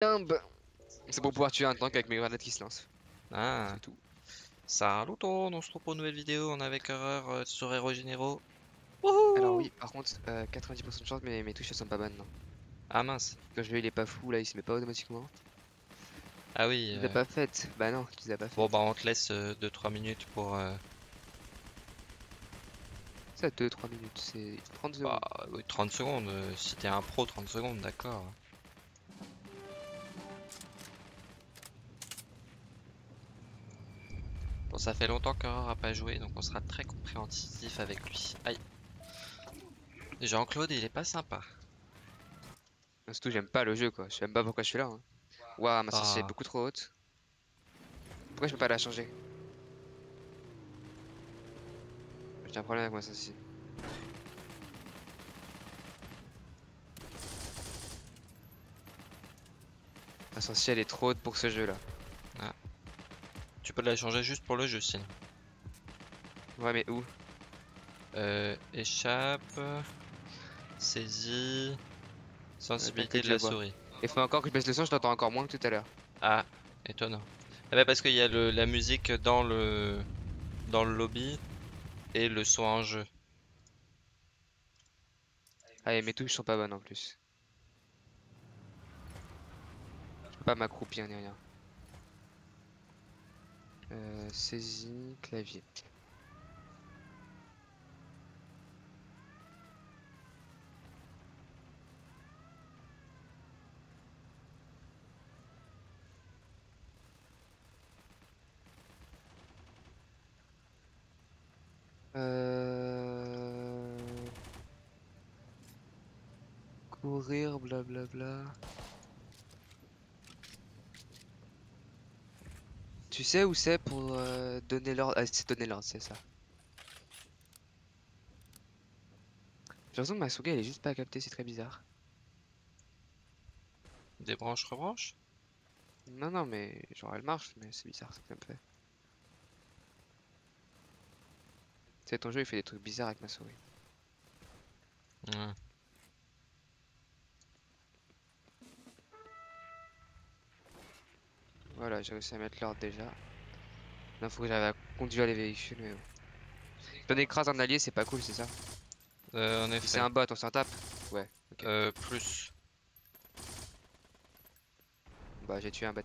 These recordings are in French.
Timbe C'est pour pouvoir tuer un tank avec mes grenades qui se lancent. Ah, C'est tout. salut tout on se retrouve pour une nouvelle vidéo, on est avec Erreur euh, sur Hero Généraux. Alors oui, par contre, euh, 90% de chance, mais mes touches elles sont pas bonnes. Non. Ah mince, Quand je vais, il est pas fou, là, il se met pas automatiquement. ah oui, Tu euh, pas faites Bah non, tu les as pas faites. bon bah on te laisse 2-3 minutes pour... euh, Ça, 2-3 minutes, c'est 30 secondes. bah, oui, 30 secondes, euh, si t'es un pro 30 secondes, d'accord. Bon ça fait longtemps qu'Erreur a pas joué, donc on sera très compréhensif avec lui. Aïe. Jean-Claude il est pas sympa. Surtout, j'aime pas le jeu, quoi. Je sais même pas pourquoi je suis là. Hein. Waouh, ma sorcière Ah. est beaucoup trop haute. Pourquoi je peux pas la changer? J'ai un problème avec ma sorcière. Ma sorcière, elle est trop haute pour ce jeu, là. Tu peux la changer juste pour le jeu sinon. Ouais, mais où? Euh, échappe, saisie, sensibilité de la vois. souris. Il faut encore que je baisse le son, je t'entends encore moins que tout à l'heure. Ah, étonnant. Ah bah parce qu'il y a le, la musique dans le dans le lobby et le son en jeu. Ah, et mes touches sont pas bonnes en plus. Je peux pas m'accroupir ni rien. Euh, saisie, clavier. Euh... Courir, blablabla. Tu sais où c'est pour euh, donner l'ordre? Ah, c'est donner l'ordre, c'est ça. J'ai l'impression que ma Suga elle est juste pas captée, c'est très bizarre. Des branches rebranches? Non, non, mais genre elle marche, mais c'est bizarre ce que ça me fait. Tu sais, ton jeu il fait des trucs bizarres avec ma souris. Ouais. Voilà, j'ai réussi à mettre l'ordre déjà. Là, faut que j'arrive à conduire les véhicules, mais bon. Quand on écrase un allié, c'est pas cool, c'est ça Euh, en Si effet. c'est un bot, on s'en tape Ouais. Euh, plus. Bah, j'ai tué un bot.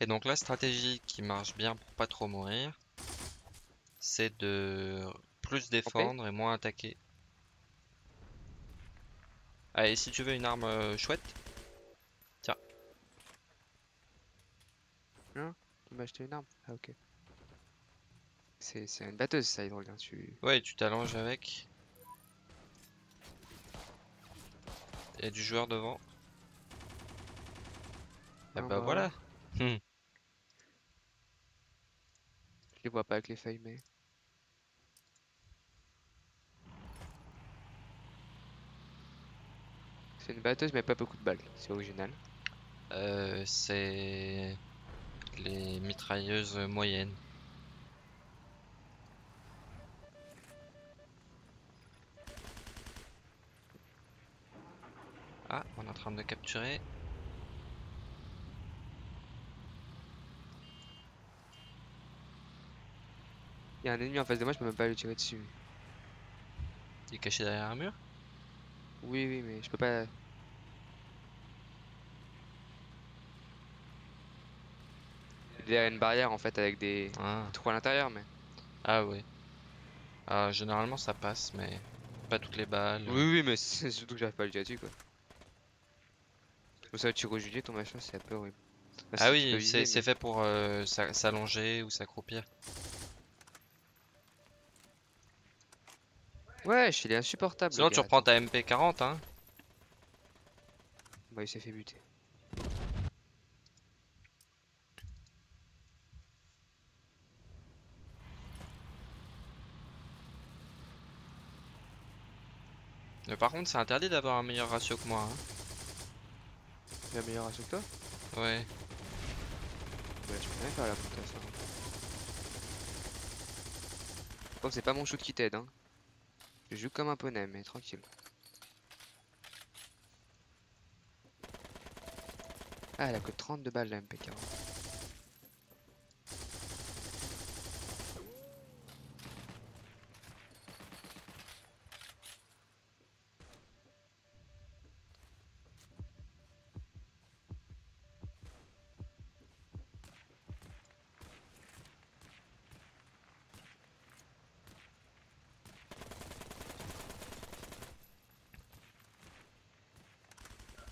Et donc la stratégie qui marche bien pour pas trop mourir, c'est de plus défendre et moins attaquer. Et si tu veux une arme euh, chouette, Tu m'as acheté une arme? Ah, ok. C'est une batteuse, ça, Hydrolien. Tu... ouais, tu t'allonges avec. Il y a du joueur devant. Et Ah bah bah. voilà. Hmm. Je les vois pas avec les feuilles, mais. C'est une batteuse, mais pas beaucoup de balles. C'est original. Euh, c'est les mitrailleuses moyennes. Ah, on est en train de le capturer. Il y a un ennemi en face de moi, je peux même pas lui tirer dessus. Il est caché derrière un mur? Oui, oui, mais je peux pas. Il y a une barrière en fait avec des Ah, trous à l'intérieur, mais. ah ouais. Ah, généralement ça passe, mais pas toutes les balles. Oui, oui, mais c'est surtout que j'arrive pas à le tirer dessus quoi. Pour ça tu rejuilles ton machin, c'est un peu horrible. Enfin, Ah oui, c'est mais- fait pour euh, s'a- s'allonger ou s'accroupir. Ouais, il est insupportable. le Sinon tu reprends ta MP40 hein. Bah, il s'est fait buter. Mais par contre c'est interdit d'avoir un meilleur ratio que moi. hein. Il a meilleur ratio que toi? Ouais. Ouais, tu peux rien faire pour toi, ça. Bon, c'est pas mon shoot qui t'aide, hein. Je joue comme un poney, mais tranquille. Ah, elle a que 32 balles la MP40.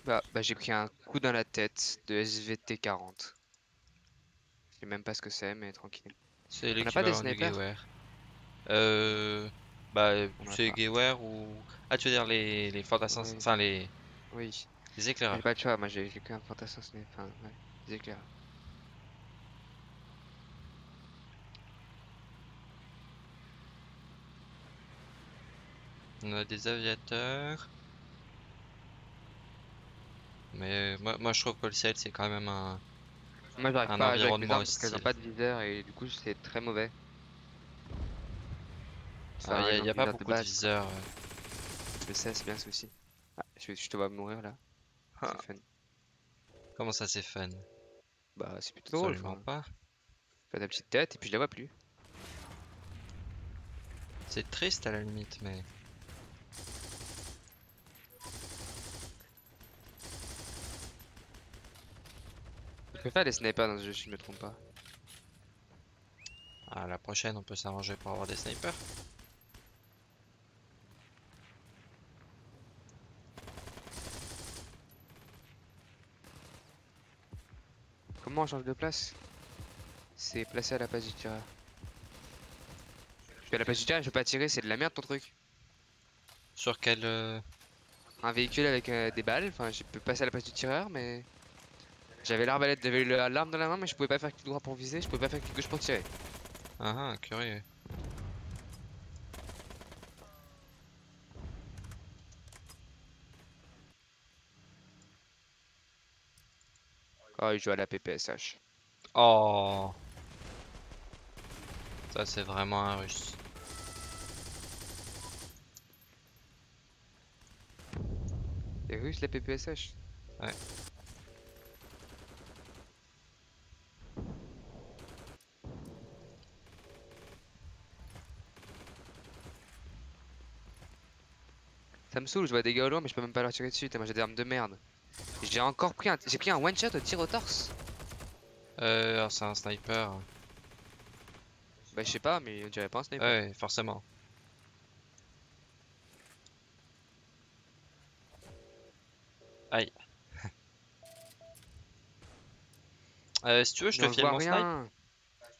Bah, bah j'ai pris un coup dans la tête de SVT 40. Je sais même pas ce que c'est, mais tranquille. C'est On n'a pas des snipers. Euh. Bah, a c'est. Gewehr ou. Ah, tu veux dire les, les fantassins. Oui. Enfin, les, Oui, les j'ai éclaireurs. pas de choix, moi j'ai j'ai qu'un fantassin, n'est- enfin, ouais, des éclairs. On a des aviateurs. Mais moi, moi je trouve que le ciel c'est quand même un. Moi j'arrive pas à jouer avec mes environnement armes parce qu'elles ont hostile. pas de viseur et du coup c'est très mauvais. Ça Il n'y a, y a pas de beaucoup de base, viseurs. Je sais, c'est bien ça aussi. Ah, je, je te vois mourir là. Ah. C'est fun. Comment ça c'est fun? Bah c'est plutôt drôle. Absolument enfin. pas. Fais ta petite tête et puis je la vois plus. C'est triste à la limite, mais. Je préfère les snipers dans ce jeu si je me trompe pas. À la prochaine, on peut s'arranger pour avoir des snipers. Comment on change de place? C'est placé à la place du tireur. Je suis à la place du tireur, je peux pas tirer, c'est de la merde ton truc. Sur quel. euh, Un véhicule avec euh, des balles, enfin je peux passer à la place du tireur mais... J'avais l'arbalète, j'avais l'arme dans la main mais je pouvais pas faire clic droit pour viser, je pouvais pas faire clic gauche pour tirer. Ah ah, curieux. Oh il joue à la PPSH. Oh! Ça, c'est vraiment un russe. C'est russe la PPSH Ouais. Ça me saoule, je vois des gars au loin mais je peux même pas leur tirer dessus, tellement j'ai des armes de merde. J'ai encore pris un... J'ai pris un one shot au tir au torse Euh, c'est un sniper. Bah je sais pas mais on dirait pas un sniper. Ouais, forcément. Aïe. Euh, si tu veux, je te file mon snipe. rien.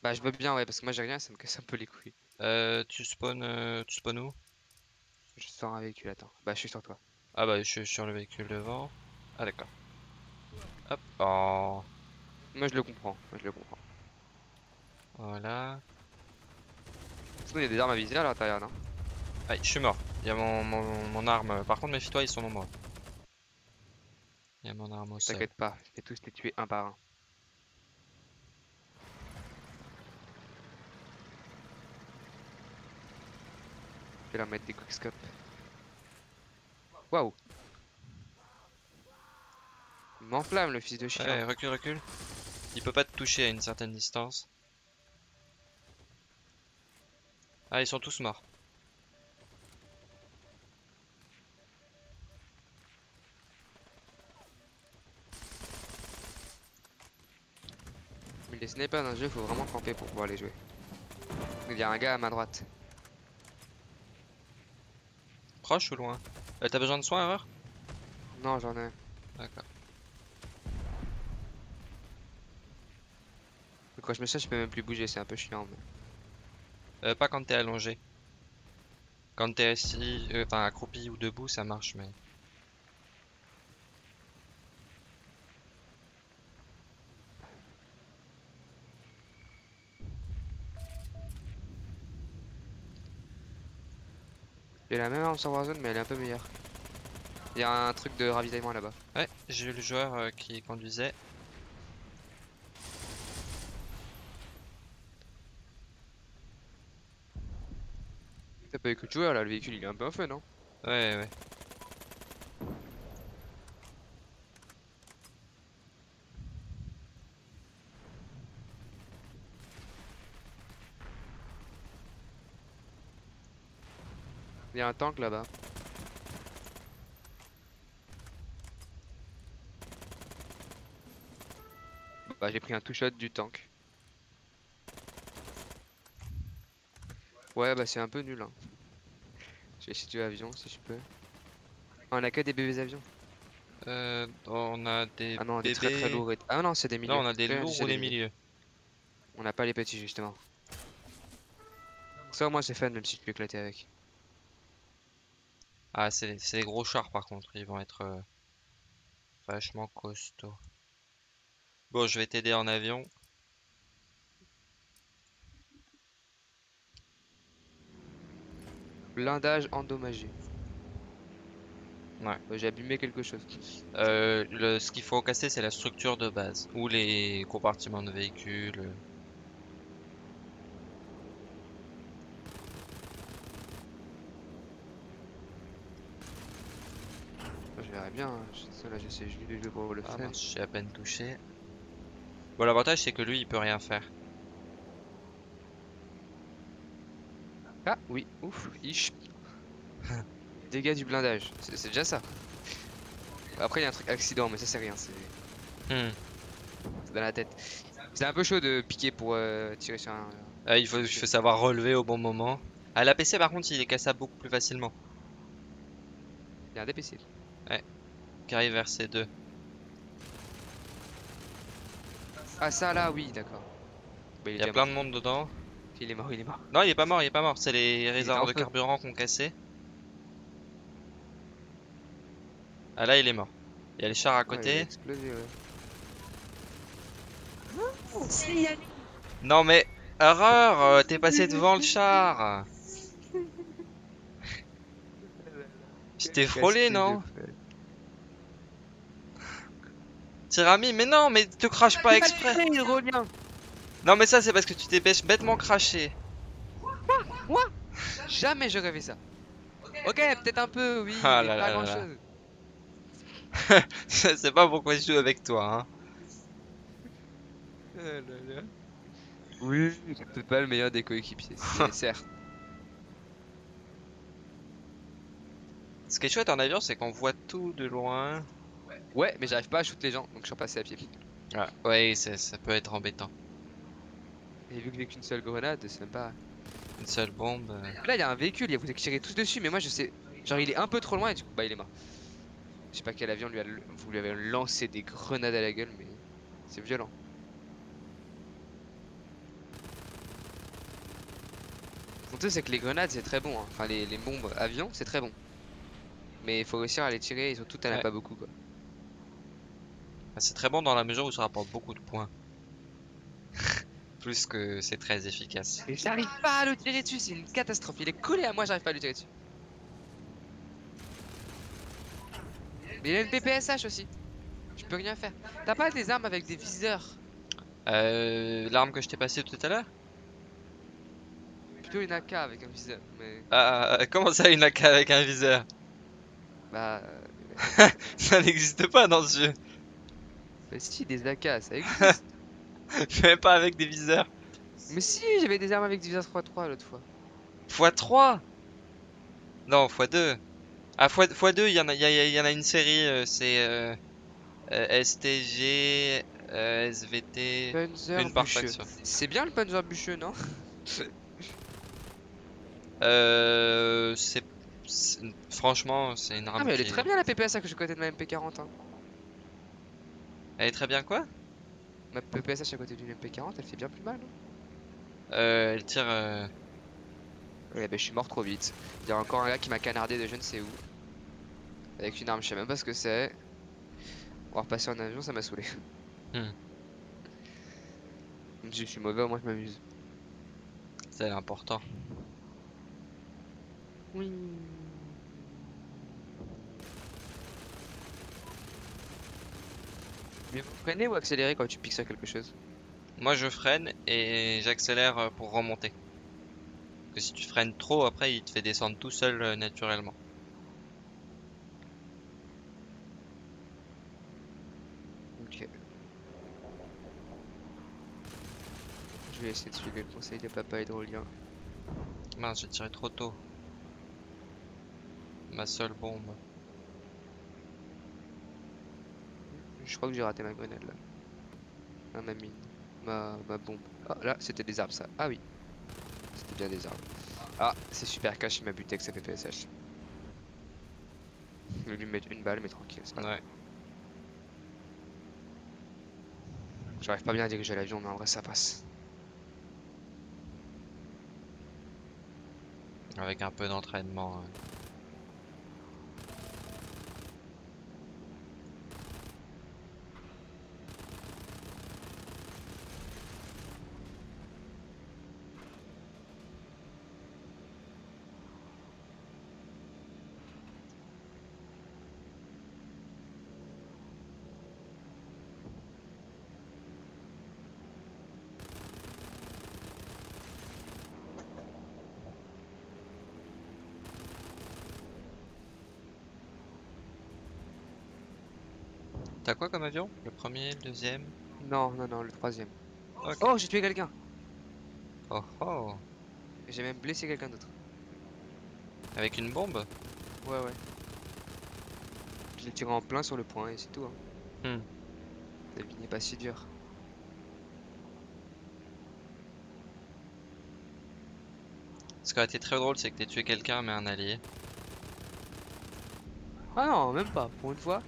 Bah je veux bien ouais parce que moi j'ai rien, ça me casse un peu les couilles. Euh, tu spawns, euh, tu spawns où? Je sors un véhicule, attends. Bah je suis sur toi. Ah bah, je suis sur le véhicule devant. Ah d'accord. Hop. Oh. Moi je le comprends, moi je le comprends. Voilà. Il y a des armes à viser à l'intérieur non? Aïe, je suis mort. Il y a mon, mon, mon arme. Par contre, méfie-toi, ils sont nombreux. Il y a mon arme au sol. T'inquiète pas, je vais tous les tuer un par un. Vais leur mettre des quickscopes. Waouh Il m'enflamme le fils de chien. Ouais, recule, recule. Il peut pas te toucher à une certaine distance. Ah, ils sont tous morts. Mais les snipers dans le jeu, faut vraiment camper pour pouvoir les jouer. Il y a un gars à ma droite. Proche ou loin? Euh, T'as besoin de soins, erreur Non, j'en ai. D'accord. Quand je me sers, je peux même plus bouger, c'est un peu chiant. Mais... Euh, pas quand t'es allongé. Quand t'es assis, euh, enfin accroupi ou debout, ça marche, mais. J'ai la même arme sur Warzone, mais elle est un peu meilleure. Il y a un truc de ravitaillement là-bas. Ouais, j'ai eu le joueur euh, qui conduisait. peu avec le joueur là, le véhicule il est un peu un fun, non? Ouais, ouais. A un tank là-bas. Bah j'ai pris un two shot du tank. Ouais bah c'est un peu nul hein. Je vais essayer de tuer avion si je peux. Ah, on a que des bébés avions. Euh, on a des Ah non, des très très lourds. et- Ah non, c'est des milieux. Non, on a des lourds ou des milieux. On n'a pas les petits justement. Ça au moins c'est fun même si tu peux éclater avec. Ah, c'est les gros chars par contre, ils vont être euh, vachement costauds. Bon, je vais t'aider en avion. Blindage endommagé. Ouais. J'ai abîmé quelque chose. Euh, le, ce qu'il faut casser, c'est la structure de base ou les compartiments de véhicules. Je verrai bien. hein. Là j'essaie juste de pour le Ah mince, j'ai à peine touché. Bon, l'avantage c'est que lui, il peut rien faire. Ah oui, ouf, ish. Dégâts du blindage, c'est déjà ça. Après il y a un truc accident, mais ça c'est rien, c'est Hmm. c'est dans la tête. C'est un peu chaud de piquer pour euh, tirer sur un... Ah, il faut, il faut savoir relever au bon moment. Ah, l'APC par contre, il est cassable beaucoup plus facilement. Il y a un DPC. Qui arrive vers C2. Ah ça là, oui, d'accord. Bah, Il y a plein mort. de monde dedans. Il est mort, il est mort. Non, il est pas mort, il est pas mort. C'est les réservoirs de feu. carburant qu'on cassé. Ah là, il est mort. Il y a les chars à Ouais, il a côté. explosé, ouais. Non mais, erreur, euh, t'es passé devant le char. Je t'ai frôlé, non de feu. Tirami, mais non, mais te crache pas exprès. Non mais ça c'est parce que tu t'es bêche- bêtement craché. Jamais j'aurais fait ça. Ok, peut-être un peu, oui, Ah mais là pas là grand là. chose. Je sais pas pourquoi je joue avec toi, hein. Oui, c'est peut-être pas le meilleur des coéquipiers, c'est certes. Ce qui est chouette en avion, c'est qu'on voit tout de loin. Ouais, mais j'arrive pas à shoot les gens, donc je suis repassé à pied. Ah, ouais, c'est- ça peut être embêtant. Et vu que j'ai qu'une seule grenade, c'est même pas. Une seule bombe. euh, Là, il y a un véhicule, il vous tirez tous dessus, mais moi je sais. Genre, il est un peu trop loin et du coup, bah, il est mort. Je sais pas quel avion lui a... vous lui avez lancé des grenades à la gueule, mais c'est violent. Le truc, c'est que les grenades, c'est très bon. hein. Enfin, les, les bombes avions, c'est très bon. Mais il faut réussir à les tirer et surtout, t'en as Ouais. pas beaucoup quoi. Ah, C'est très bon dans la mesure où ça rapporte beaucoup de points. Plus que c'est très efficace. Et j'arrive pas à le tirer dessus, c'est une catastrophe. Il est collé à moi, j'arrive pas à le tirer dessus. Mais il a une PPSH aussi. Je peux rien faire. T'as pas des armes avec des viseurs? Euh, L'arme que je t'ai passée tout à l'heure? Plutôt une AK avec un viseur. Mais Ah, ah, comment ça une AK avec un viseur? Bah. euh, Ça n'existe pas dans ce jeu. Bah si, des AK, ça existe. Même pas avec des viseurs. Mais si, j'avais des armes avec des viseurs 3-3 l'autre fois. x3 Non, x2. Ah, x, x2, il y, en a- y, a- y en a une série, euh, c'est euh, euh, STG, SVT, Panzer une par. C'est bien le Panzer bûcheux, non? Euh, c'est, franchement, c'est une arme Ah, mais elle est très bien la PPSH que je côté de ma MP40. Hein. Elle est très bien quoi? Ma PPSH à côté d'une MP40, elle fait bien plus mal. non? Euh, Elle tire... euh, Ouais, bah je suis mort trop vite. Il y a encore un gars qui m'a canardé de je ne sais où. Avec une arme, je sais même pas ce que c'est. On va repasser en avion, ça m'a saoulé. Hmm. Même si je suis mauvais, au moins je m'amuse. C'est important. Oui. Mais vous freinez ou accélérez quand tu piques sur quelque chose? Moi, je freine et j'accélère euh, pour remonter. que si tu freines trop, après, il te fait descendre tout seul euh, naturellement. Ok. Je vais essayer de suivre le conseil des papas hydroliens. Mince, j'ai tiré trop tôt. Ma seule bombe. Je crois que j'ai raté ma grenade là. Ah, ma mine. Ma, ma bombe. Ah, là, c'était des arbres ça. Ah oui. C'était bien des arbres. Ah, c'est super cash, il m'a buté avec sa PPSH. Je vais lui mettre une balle, mais tranquille. c'est pas grave. Ouais. J'arrive pas bien à diriger l'avion, mais en vrai, ça passe. Avec un peu d'entraînement. ouais. T'as quoi comme avion? Le premier, le deuxième? Non, non, non, le troisième. Oh, j'ai tué quelqu'un. Oh oh J'ai même blessé quelqu'un d'autre. Avec une bombe? Ouais, ouais. Je l'ai tiré en plein sur le point et c'est tout. Hein. Hmm. La vie n'est pas si dure. Ce qui aurait été très drôle, c'est que t'aies tué quelqu'un, mais un allié. Ah non, même pas. Pour une fois,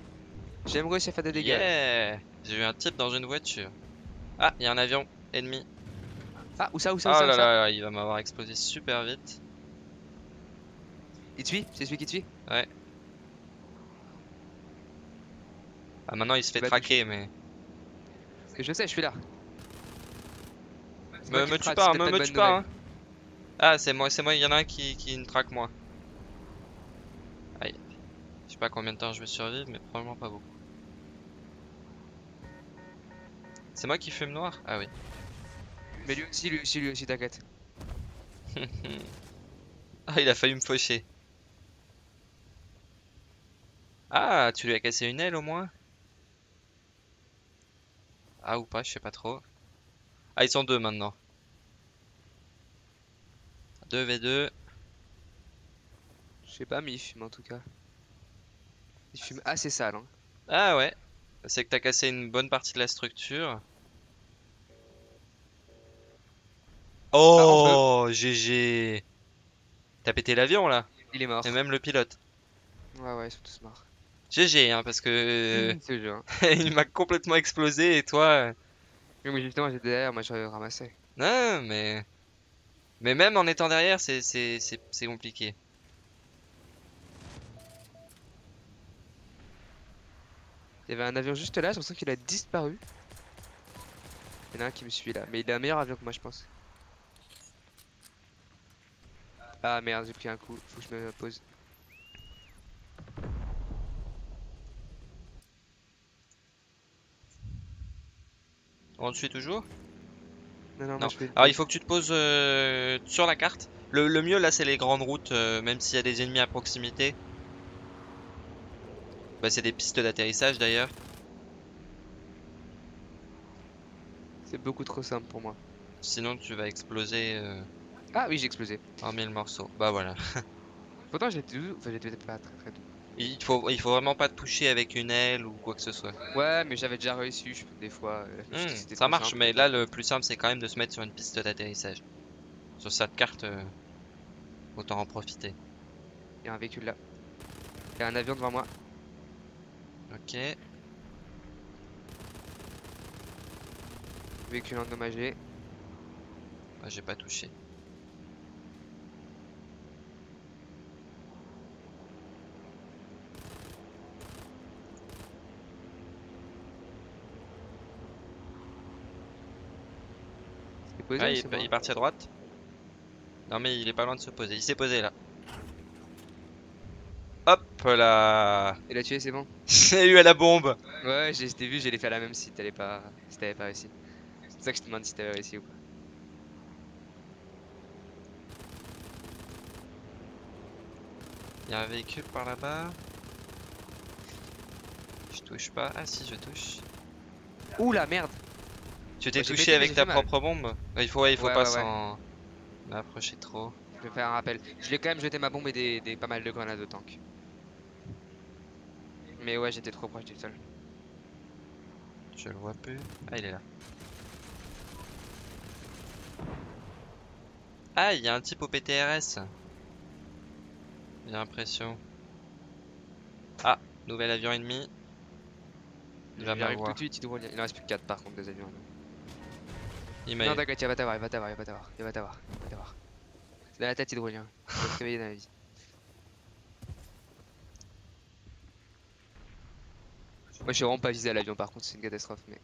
j'aime à faire des dégâts. Yeah J'ai vu un type dans une voiture. Ah, il y a un avion ennemi. Ah, où ça, où ça, où Oh ça, où là ça là, il va m'avoir explosé super vite. Il te suit? C'est celui qui te suit? Ah, maintenant il se fait Bah, traquer, mais. Parce que je sais, je suis là. Me, me tue pas, me, me tue pas. hein. Ah, c'est moi, c'est moi, il y en a un qui, qui me traque moi. Aïe. Je sais pas combien de temps je vais survivre, mais probablement pas beaucoup. C'est moi qui fume noir? Ah oui. Mais lui aussi, lui aussi, lui aussi, t'inquiète. Ah, il a failli me faucher. Ah, tu lui as cassé une aile au moins? Ah, ou pas, je sais pas trop. Ah, ils sont deux maintenant. 2v2. Je sais pas, mais il fume en tout cas. Il fume assez sale. Hein. Ah ouais. C'est que t'as cassé une bonne partie de la structure. Oh, GG. T'as pété l'avion là, Il est mort. et même le pilote. Ouais, ouais, ils sont tous morts. GG, hein, parce que Mmh, jeu. Hein. il m'a complètement explosé et toi. euh, Oui, mais justement, j'étais derrière, moi j'aurais ramassé. Non, mais. Mais même en étant derrière, c'est c'est- c'est- c'est compliqué. Il y avait un avion juste là, j'ai l'impression qu'il a disparu. Il y en a un qui me suit là, mais il a un meilleur avion que moi, je pense. Ah merde, j'ai pris un coup, faut que je me pose. On te suit toujours? Non, non, Non. moi je une Alors il faut que tu te poses euh, sur la carte. Le, le mieux là, c'est les grandes routes, euh, même s'il y a des ennemis à proximité. Bah, c'est des pistes d'atterrissage d'ailleurs. C'est beaucoup trop simple pour moi. Sinon, tu vas exploser euh, Ah oui, j'ai explosé. en mille morceaux. Bah voilà. Pourtant, j'étais doux, enfin, j'étais peut-être pas très très doux. Il faut, il faut vraiment pas te toucher avec une aile ou quoi que ce soit. Ouais, mais j'avais déjà réussi, je des fois. euh, Hmm, juste que c'était ça trop marche, simple. mais là, le plus simple, c'est quand même de se mettre sur une piste d'atterrissage. Sur cette carte, euh, autant en profiter. Il y a un véhicule là. Il y a un avion devant moi. Ok. Véhicule endommagé. Ah, J'ai pas touché. Posé Ah, il, est, il parti à droite? Non, mais il est pas loin de se poser. Il s'est posé là. Hop là Il a tué, c'est bon? J'ai eu à la bombe Ouais, j'ai t'ai vu, j'allais faire la même si t'allais pas. Si t'avais pas réussi. C'est pour ça que je te demande si t'avais réussi ou pas. Il y a un véhicule par là-bas. Je touche pas. Ah si, je touche. Ouh la merde Tu t'es Ouais, touché pété, avec ta propre bombe? Il faut, ouais, il faut Ouais, pas s'en approcher trop. Je vais faire un rappel. Je l'ai quand même jeté ma bombe et des, des pas mal de grenades au tank. Mais ouais, j'étais trop proche du sol. Je le vois plus. Ah, il est là. Ah, il y a un type au PTRS. J'ai l'impression. Ah, nouvel avion ennemi. Il va Il me arrive tout de suite, il roule. Il en reste plus que 4 par contre, des avions. Il m'a Non, t'inquiète, il va t'avoir, il va t'avoir, il va t'avoir, il va t'avoir, il va t'avoir. C'est dans la tête, hydrolien. Il va se réveiller dans la vie. Moi, je suis vraiment pas visé à l'avion, par contre, c'est une catastrophe, mais.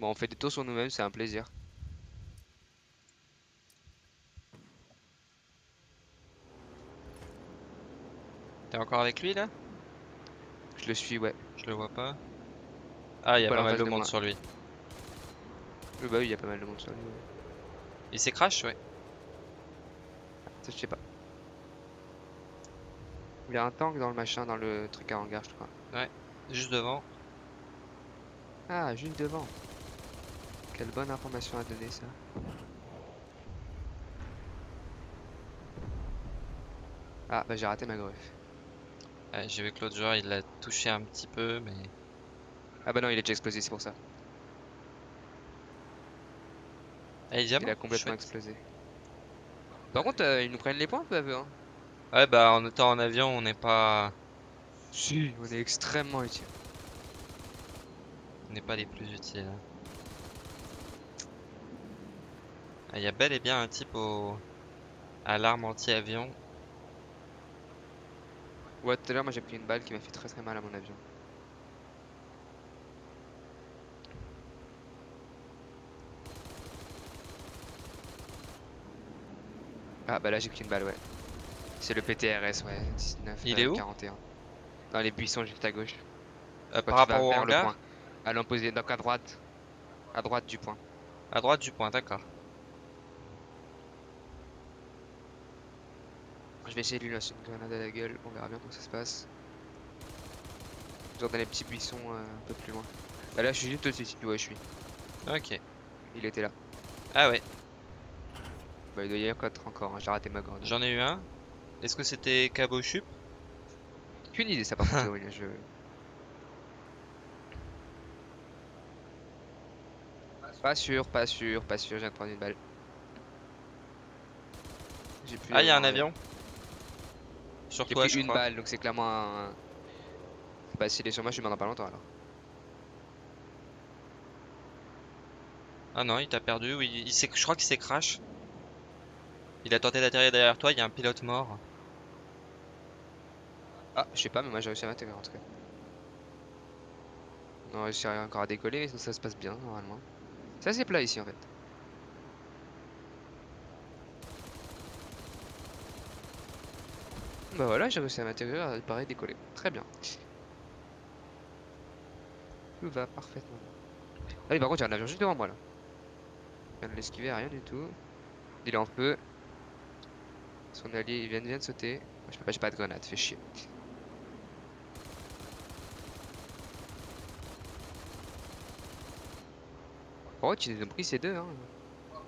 Bon, on fait des tours sur nous-mêmes, c'est un plaisir. T'es encore avec lui là? Je le suis, ouais. Je le vois pas. Ah, il y a Pas mal de de monde sur lui. Oui, bah oui, il y a pas mal de monde sur lui. ouais. Il s'est crash, ouais. Ça, je sais pas. Il y a un tank dans le machin, dans le truc à hangar, je crois. Juste devant. Ah, juste devant. Quelle bonne information à donner, ça. Ah, bah j'ai raté ma greffe. Ouais, J'ai vu que l'autre joueur il l'a touché un petit peu, mais. Ah bah non, il est déjà explosé, c'est pour ça. Ah, il a complètement explosé. Par contre, euh, ils nous prennent les points peu à peu, hein. Ouais, bah en étant en avion, on n'est pas. Si, on est extrêmement utile. On n'est pas les plus utiles. hein. Ah, Il y a bel et bien un type au... à l'arme anti-avion. Ouais, tout à l'heure, moi j'ai pris une balle qui m'a fait très très mal à mon avion. Ah bah là j'ai pris une balle, ouais. C'est le PTRS, ouais. 19, Il est où 41. Dans les buissons juste à gauche. Euh, par rapport au le point. À l'opposé, donc à droite. À droite du point. À droite du point, d'accord. Je vais essayer de lui lancer une grenade à la gueule, on verra bien comment ça se passe. Genre dans les petits buissons euh, un peu plus loin. Bah là je suis juste au-dessus, ouais je suis. Ok. Il était là. Ah ouais, Bah il doit y avoir encore, hein. j'ai raté ma grenade. j'en ai eu un. Est-ce que c'était Cabochup? Aucune idée ça par contre, je... Pas sûr, pas sûr, pas sûr, je viens de prendre une balle. J'ai plus Ah, il y a un avion. Sur toi, pris je une crois. balle, donc c'est clairement un... Bah s'il est sur moi, je suis mort dans pas longtemps alors. Ah non, il t'a perdu. Oui, il s'est- je crois qu'il s'est crash. Il a tenté d'atterrir derrière toi, il y a un pilote mort. Ah, je sais pas, mais moi j'ai réussi à m'intégrer en tout cas. On réussi encore à décoller, mais ça, ça se passe bien normalement. C'est assez plat ici en fait. Bah voilà, j'ai réussi à m'intégrer, à pareil décoller. Très bien. Tout va parfaitement. Ah oui, par contre, il y a un avion juste devant moi là. Je viens de l'esquiver, rien du tout. Il est en feu. Son allié, il vient, vient de sauter. Moi, je peux pas, j'ai pas de grenade, fait chier. Oh, tu les as pris ces deux, hein.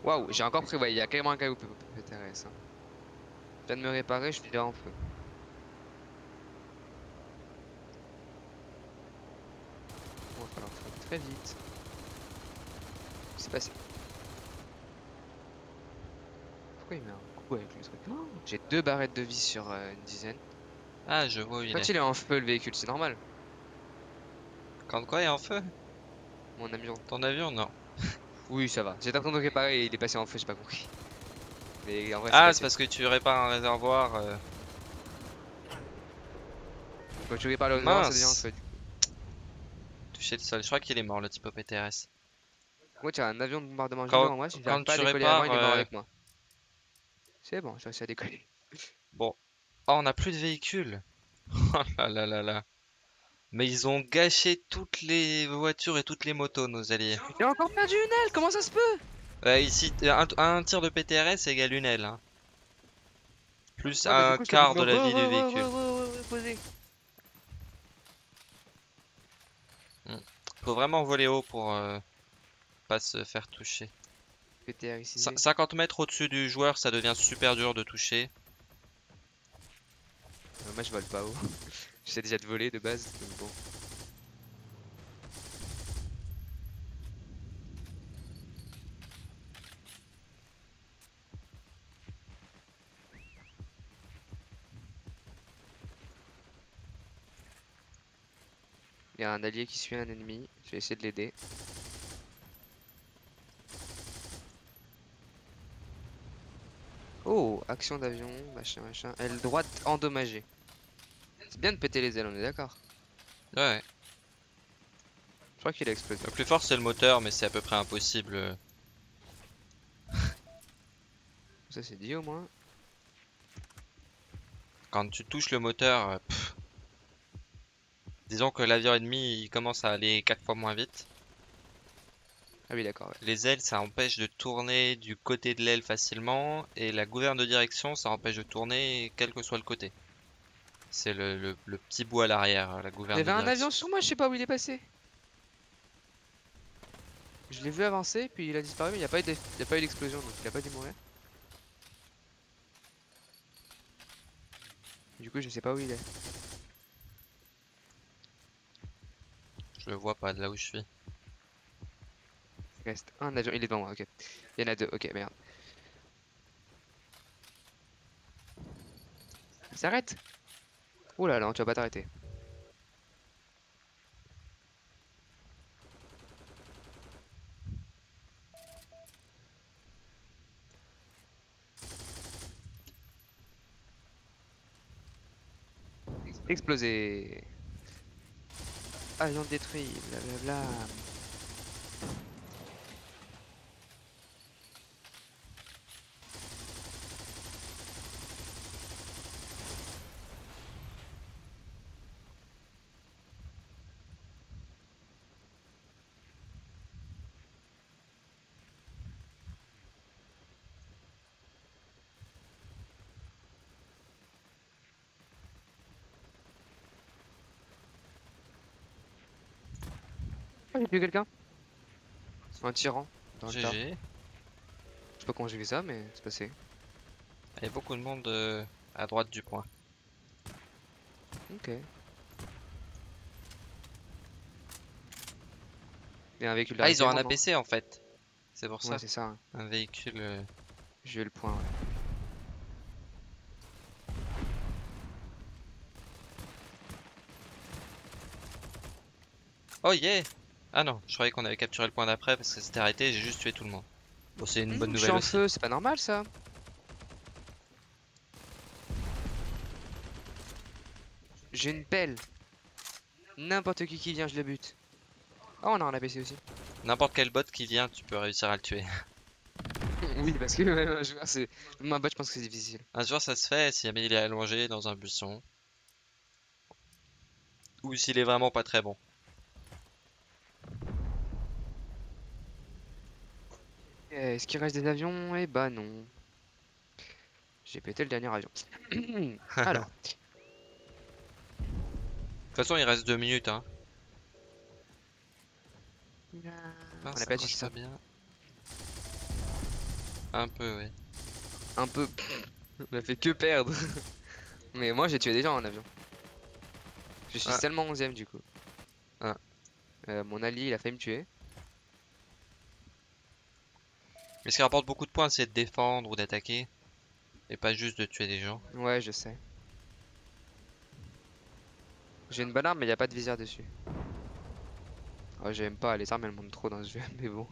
Waouh, j'ai encore pris, ouais, il y a carrément un caillou PTRS. Hein. Je viens de me réparer, je suis déjà en feu. Bon, va falloir faire très vite. S'est passé Pourquoi il met un coup avec le truc? Oh, J'ai deux barrettes de vie sur euh, une dizaine. Ah, je vois où il Quand est. il est en feu le véhicule, c'est normal. Quand quoi est en feu Mon avion. Ton avion Non. Oui, ça va. J'étais en train de réparer et il est passé en feu, j'ai pas compris. Mais en vrai, Ah, c'est parce que tu répares un réservoir. euh, Quand tu répares le réservoir, ça devient en feu. touché le sol. Je crois qu'il est mort, le type au PTRS. Moi, tu as un avion de bombardement Quand- devant moi, si quand pas tu décoller avant, il est répares, mort euh, avec moi. C'est bon, j'ai réussi à décoller. Bon. Oh, on a plus de véhicules. Oh là là là là. Mais ils ont gâché toutes les voitures et toutes les motos, nos alliés. J'ai encore perdu une aile, comment ça se peut? Ouais, ici, un, un tir de PTRS égale une aile. hein. Plus Ouais, bah, du un coup, quart de la ouais, vie ouais, du véhicule. posé. Faut vraiment voler haut pour euh, pas se faire toucher. PTR ici. Cin- 50 mètres au-dessus du joueur, ça devient super dur de toucher. Euh, moi je vole pas haut. J'essaie déjà de voler de base, donc bon. Il y a un allié qui suit un ennemi, je vais essayer de l'aider. Oh, action d'avion, machin machin. Aile droite endommagée. C'est bien de péter les ailes, on est d'accord. Ouais, Je crois qu'il a explosé. le plus fort c'est le moteur, mais c'est à peu près impossible. Ça c'est dit au moins. Quand tu touches le moteur, euh, pff. disons que l'avion ennemi il commence à aller 4 fois moins vite. Ah oui d'accord. ouais. Les ailes, ça empêche de tourner du côté de l'aile facilement, et la gouverne de direction, ça empêche de tourner quel que soit le côté. C'est le, le- le petit bout à l'arrière, la Il gouverne y avait un avion sur moi, je sais pas où il est passé. Je l'ai vu avancer, puis il a disparu, mais il n'y a pas eu d'eff- il y a pas eu d'explosion, donc il a pas dû mourir. Du coup, je sais pas où il est. Je le vois pas de là où je suis. Il reste un avion, il est devant moi, ok. Il y en a deux, ok, merde. Il s'arrête Oh là tu vas pas t'arrêter. Explosé. Avion détruit, blablabla. Oh, j'ai tué quelqu'un Un tyran dans le tas. GG. Je sais pas comment j'ai vu ça, mais c'est passé. Il y a beaucoup de monde euh, à droite du point. Ok. Et un véhicule Ah, ils ont un non APC en fait. C'est pour ça. Ouais, c'est ça. hein. Un véhicule. euh, J'ai eu le point. ouais. Oh yeah! Ah non, je croyais qu'on avait capturé le point d'après parce que c'était arrêté et j'ai juste tué tout le monde. Bon, c'est une bonne Mmh, je suis nouvelle en aussi. feu, c'est pas normal ça. J'ai une pelle. N'importe qui qui vient, je le bute. Oh, on a un APC aussi. N'importe quel bot qui vient, tu peux réussir à le tuer. oui, parce que même un joueur, c'est. Un bot, je pense que c'est difficile. Un jour, ça se fait si jamais il est allongé dans un buisson. Ou s'il est vraiment pas très bon. Est-ce qu'il reste des avions? Eh bah non. J'ai pété le dernier avion. Alors, De toute façon, il reste deux minutes. Hein. on Mince, a ça perdu ça. bien. Un peu, oui. Un peu. On a fait que perdre. Mais moi j'ai tué des gens en avion. Je suis Ah. seulement 11ème du coup. Ah. Euh, mon allié il a failli me tuer. Mais ce qui rapporte beaucoup de points, c'est de défendre ou d'attaquer. Et pas juste de tuer des gens. Ouais, je sais. J'ai une bonne arme mais il a pas de visière dessus. Oh, j'aime pas, les armes elles montent trop dans ce jeu, mais bon.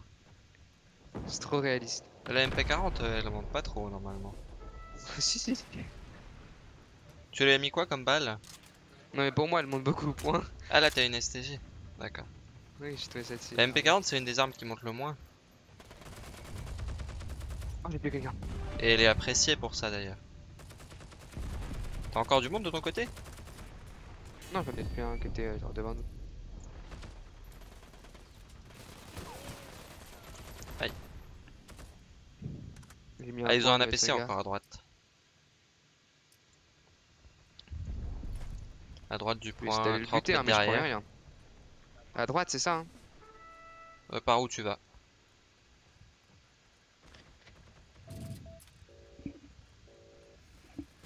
C'est trop réaliste. La MP40, euh, elle monte pas trop normalement. si, si, si. Tu lui as mis quoi comme balle? Non, mais pour moi elle monte beaucoup, point. Ah là, t'as une STG. D'accord. Oui, j'ai trouvé ça. La MP40, c'est une des armes qui monte le moins. J'ai tué quelqu'un. Et elle est appréciée pour ça d'ailleurs. T'as encore du monde de ton côté? Non, j'en ai plus un qui était euh, genre devant nous. J'ai mis Ah, ils ont point un APC encore à droite. À droite du Oui, point, le 30 buter, hein, mètres mais je prends derrière. rien. À droite, c'est ça. Hein. Euh, par où tu vas?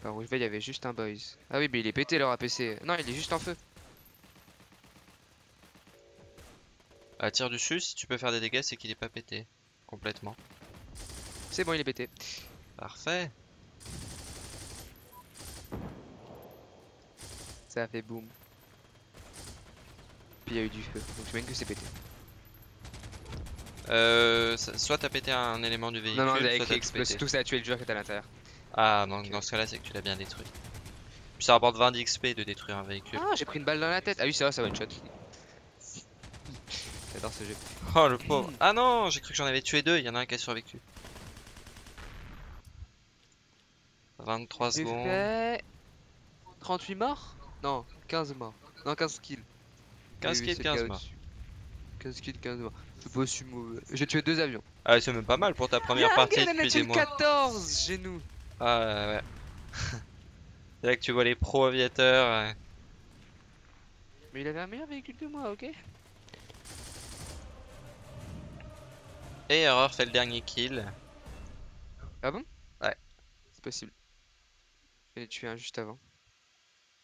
Par où je vais, il y avait juste un boys. Ah oui, mais il est pété leur APC. Non, il est juste en feu. À tir dessus, si tu peux faire des dégâts, c'est qu'il est pas pété. Complètement. C'est bon, il est pété. Parfait. Ça a fait boum. Puis il y a eu du feu. Donc je même que c'est pété. Euh, ça- soit t'as pété un élément du véhicule, Non, non, avec pété. tout ça a tué le joueur qui était à l'intérieur. Ah, donc Ok. dans ce cas-là, c'est que tu l'as bien détruit. Puis ça rapporte 20 d'XP de détruire un véhicule. Ah, j'ai pris une balle dans la tête. Ah oui, c'est vrai, ça one shot. J'adore ce jeu. Oh le pauvre. Ah non, j'ai cru que j'en avais tué deux, il y en a un qui a survécu. 23 J'ai secondes. fait 38 morts? Non, 15 morts. Non, 15 kills. 15 Oui, oui, kills, c'est 15 le cas morts. au-dessus. 15 kills, 15 morts. C'est pas si mauvais. J'ai tué deux avions. Ah, c'est même pas mal pour ta première partie depuis des mois. 14 chez nous. Ah ouais, ouais. c'est là que tu vois les pro aviateurs. ouais. Mais il avait un meilleur véhicule que moi, ok Et Erreur fait le dernier kill. Ah bon? Ouais. C'est possible. Ai tué un juste avant.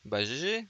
Bah GG.